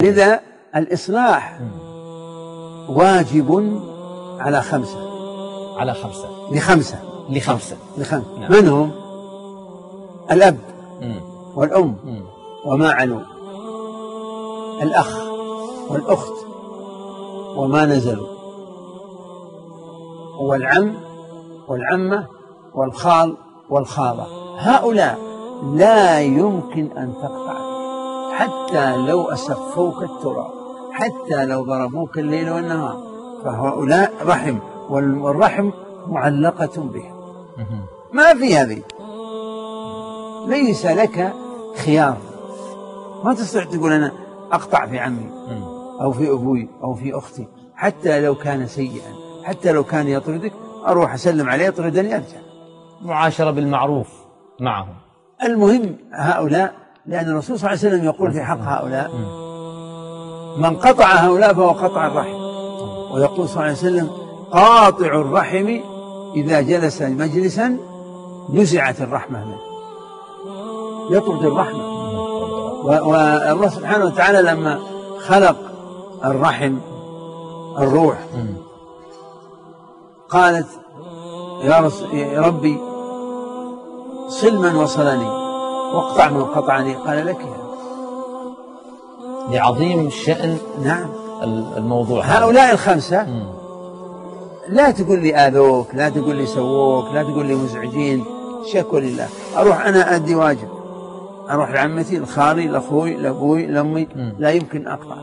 لذا الإصلاح واجب على خمسة. على خمسة. لخمسة. لخمسة. لخمسة. نعم. من هم؟ الأب مم. والأم مم. وما علوا الأخ والأخت وما نزلوا. والعم والعمة والخال والخالة. هؤلاء لا يمكن أن تقطع. حتى لو أسفوك التراب حتى لو ضربوك الليل والنهار فهؤلاء رحم والرحم معلقة مم. ما في هذه ليس لك خيار ما تستطيع تقول أنا أقطع في عمي. أو في أبوي أو في أختي حتى لو كان سيئا حتى لو كان يطردك أروح أسلم عليه يطردني أرجع معاشرة بالمعروف معهم المهم هؤلاء لأن الرسول صلى الله عليه وسلم يقول في حق هؤلاء من قطع هؤلاء فهو قطع الرحم. ويقول صلى الله عليه وسلم قاطع الرحم إذا جلس مجلسا نزعت الرحمة منه. يطرد الرحمة. والله سبحانه وتعالى لما خلق الرحم الروح. قالت يا ربي صل من وصلني واقطع من قطعني قال لك يا لعظيم شأن نعم. الموضوع هذا. هؤلاء الخمسة مم. لا تقول لي آذوك لا تقول لي سووك لا تقول لي مزعجين. شكوى لله. أروح أنا أدي واجب. أروح لعمتي لخالي لأخوي لأبوي لأمي. لا يمكن أقطع.